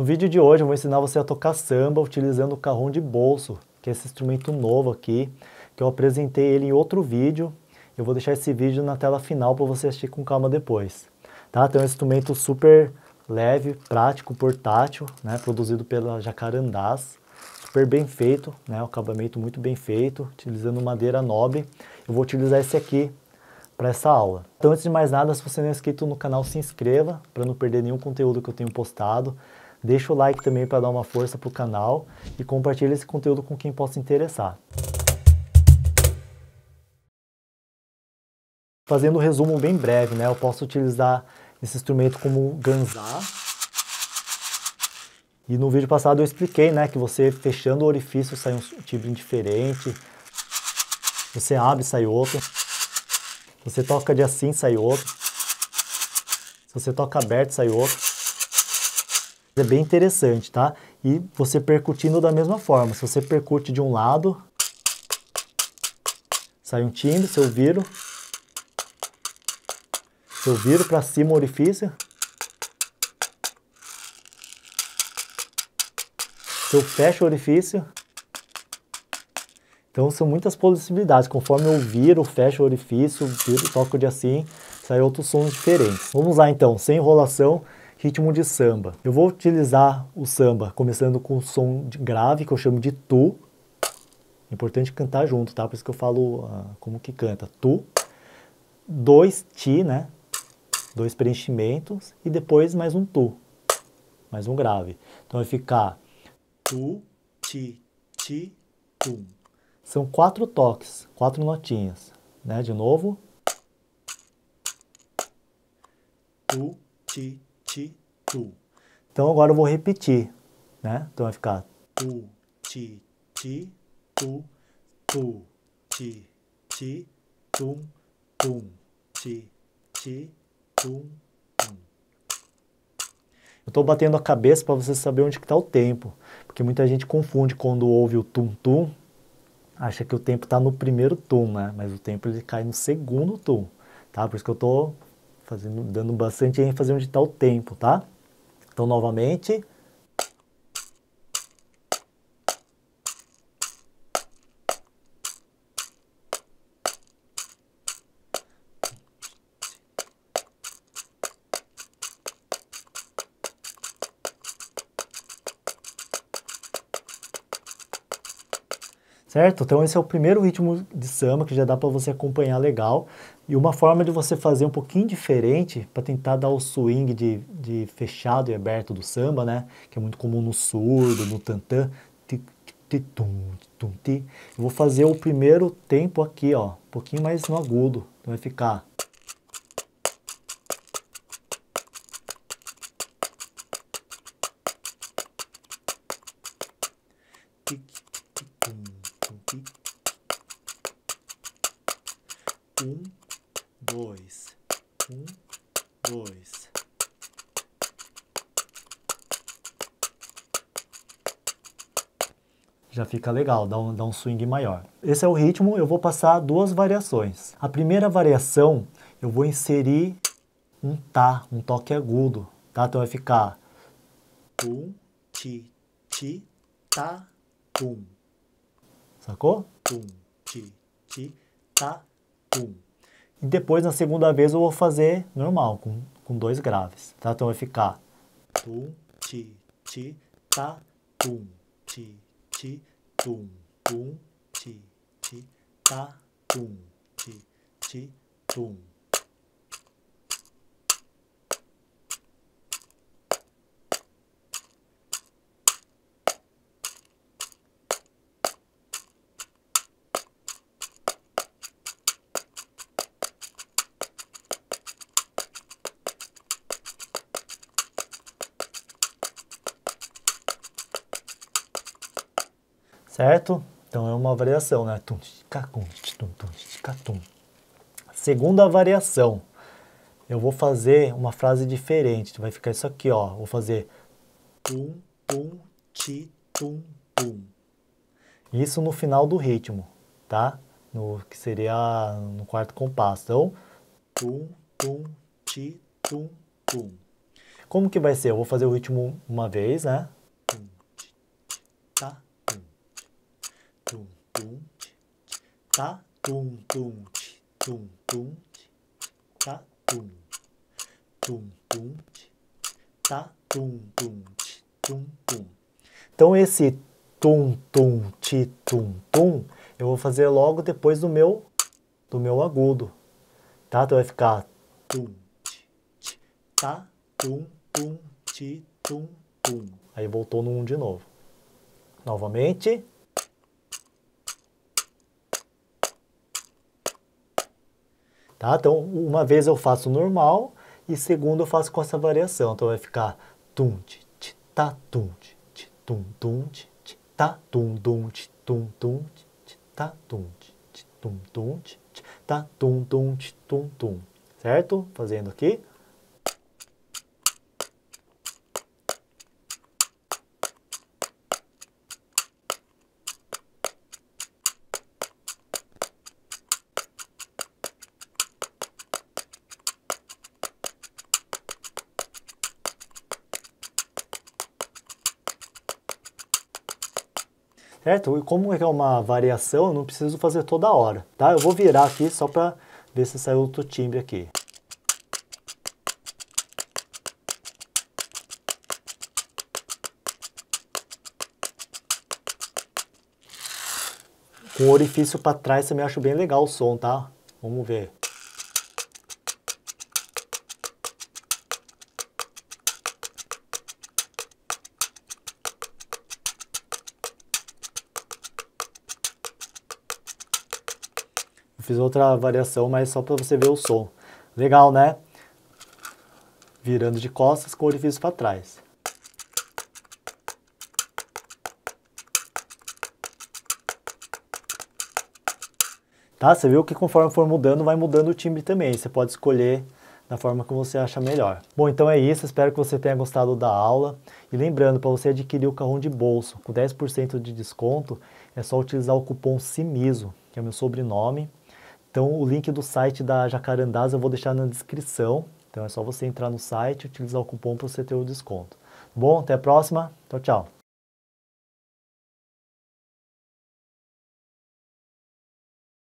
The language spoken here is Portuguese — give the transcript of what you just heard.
No vídeo de hoje eu vou ensinar você a tocar samba utilizando o carrom de bolso, que é esse instrumento novo aqui, que eu apresentei ele em outro vídeo. Eu vou deixar esse vídeo na tela final para você assistir com calma depois. Tá? Tem um instrumento super leve, prático, portátil, né? produzido pela Jacarandás, super bem feito, né? o acabamento muito bem feito, utilizando madeira nobre. Eu vou utilizar esse aqui para essa aula. Então, antes de mais nada, se você não é inscrito no canal, se inscreva para não perder nenhum conteúdo que eu tenho postado. Deixa o like também para dar uma força para o canal e compartilhe esse conteúdo com quem possa interessar. Fazendo um resumo bem breve, né? Eu posso utilizar esse instrumento como ganzá. E no vídeo passado eu expliquei, né, que você fechando o orifício sai um timbre diferente. Você abre, sai outro. Você toca de assim, sai outro. Se você toca aberto, sai outro. É bem interessante, tá? E você percutindo da mesma forma. Se você percute de um lado, sai um timbre, se eu viro. Se eu viro para cima o orifício. Se eu fecho o orifício. Então são muitas possibilidades. Conforme eu viro, fecho o orifício, viro, toco de assim, saem outros sons diferentes. Vamos lá então, sem enrolação, ritmo de samba. Eu vou utilizar o samba começando com o som grave, que eu chamo de tu. Importante cantar junto, tá? Por isso que eu falo uh, como que canta. Tu. Dois ti, né? Dois preenchimentos e depois mais um tu. Mais um grave. Então vai ficar tu, ti, ti, tum. São quatro toques, quatro notinhas, né? De novo. Tu, ti, ti, tu. Então agora eu vou repetir, né? Então vai ficar tu, ti, ti, tu, tu, ti, ti, tum, tum, ti, ti, tum, tum. Eu estou batendo a cabeça para você saber onde está o tempo, porque muita gente confunde quando ouve o tum-tum acha que o tempo está no primeiro tum, né? Mas o tempo ele cai no segundo tum, tá? Por isso que eu estou fazendo, dando bastante ênfase onde está o tempo, tá? Então, novamente. certo? Então esse é o primeiro ritmo de samba que já dá para você acompanhar legal. E uma forma de você fazer um pouquinho diferente para tentar dar o swing de, de fechado e aberto do samba, né? Que é muito comum no surdo, no tantã. Eu vou fazer o primeiro tempo aqui, ó, um pouquinho mais no agudo. Então vai ficar Um, dois, um, dois. Já fica legal, dá um, dá um swing maior. Esse é o ritmo, eu vou passar duas variações. A primeira variação, eu vou inserir um tá, um toque agudo, tá? Então vai ficar tum, ti, ti, tá, tum. Sacou? Tum, ti, ti, tá, tum. E depois, na segunda vez, eu vou fazer normal, com, com dois graves, tá? Então vai ficar tum, ti, ti, tá, tum, ti, ti, tum, tum, ti, ti, tá, tum, ti, ti, tum. Certo? Então é uma variação, né? Segunda variação, eu vou fazer uma frase diferente. Vai ficar isso aqui, ó. Vou fazer tum, tum, ti, tum, tum. Isso no final do ritmo, tá? No que seria no quarto compasso. Então, tum, tum, ti, tum, tum. Como que vai ser? Eu vou fazer o ritmo uma vez, né? Tá, tum, tum, tá, tum, tum, tum, tum, tá, tum, tum, tum, tá, tum, tum, tum, tum. Então esse tum, tum, ti, tum, tum, eu vou fazer logo depois do meu do meu agudo, tá? Então vai ficar tum, ti, tá, tum, tum, ti, tum, tum. Aí voltou no 1 um de novo. Novamente. Tá? Então, uma vez eu faço normal e segundo eu faço com essa variação. Então vai ficar tum, ti, ti, tá, tum, ti, ti, tum, tum, ti, ti, tá, tum, tum, ti, tum, tum, ti, ti, tá, tum, ti, ti, tum, tum, ti, ti, tá, tum, tum, ti, tum, tum. Certo? Fazendo aqui. Certo? E como é uma variação, eu não preciso fazer toda hora, tá? Eu vou virar aqui só para ver se saiu outro timbre aqui. Com o orifício para trás também acho bem legal o som, tá? Vamos ver. Fiz outra variação, mas só para você ver o som. Legal, né? Virando de costas com o orifício para trás. Tá? Você viu que conforme for mudando, vai mudando o timbre também. Você pode escolher da forma que você acha melhor. Bom, então é isso. Espero que você tenha gostado da aula. E lembrando, para você adquirir o carrão de bolso com 10% de desconto, é só utilizar o cupom CIMISO, que é meu sobrenome, então o link do site da Jacarandás eu vou deixar na descrição. Então é só você entrar no site e utilizar o cupom para você ter o desconto. Bom, até a próxima. Tchau, tchau.